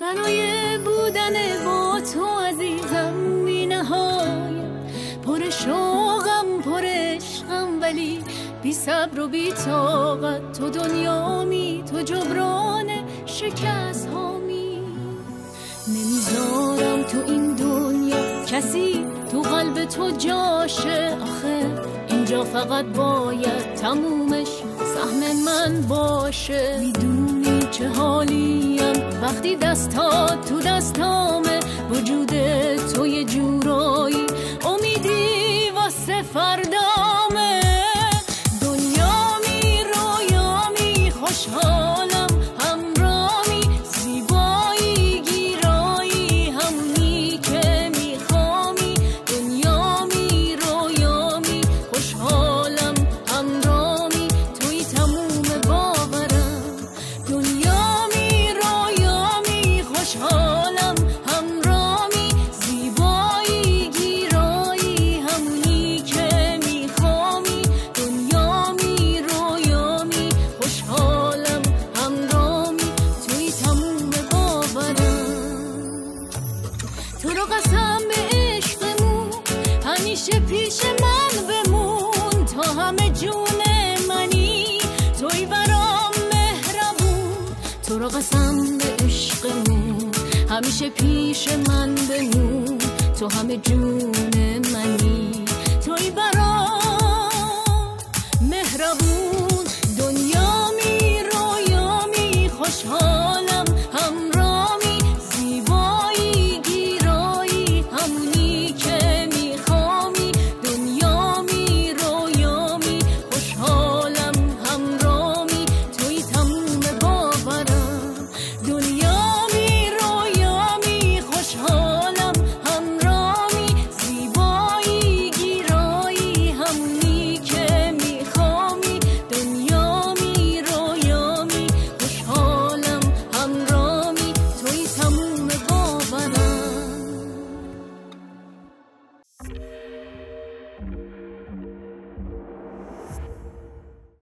برای بودن با تو عزیزم بی پر شوقم پر عشقم ولی بی صبر و بی طاقت تو دنیا می تو جبران شکست هامی نمی‌ذارم تو این دنیا کسی تو قلب تو جاشه. آخه اینجا فقط باید تمومش. سهم من باشه. می‌دونی چه حالیم. وقتی دستات تو دستامه وجود تو یه جورایی. امیدی واسه فردامه. دنیا می رویا می خوشحال Oh. قسم به عشقمون همیشه پیش من بمون تو همه جون